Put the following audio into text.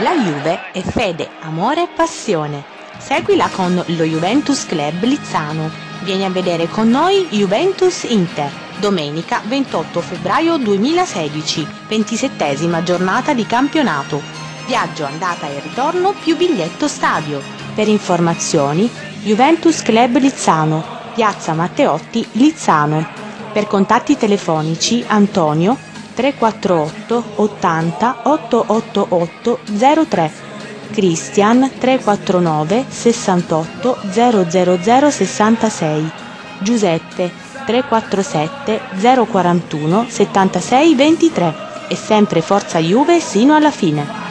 La Juve è fede, amore e passione. Seguila con lo Juventus Club Lizzano. Vieni a vedere con noi Juventus Inter. Domenica 28 febbraio 2016, 27 giornata di campionato. Viaggio andata e ritorno più biglietto stadio. Per informazioni Juventus Club Lizzano, Piazza Matteotti, Lizzano. Per contatti telefonici Antonio 348 80 888 03 Christian 349 68 000 66 Giuseppe 347 041 76 23 e sempre Forza Juve sino alla fine.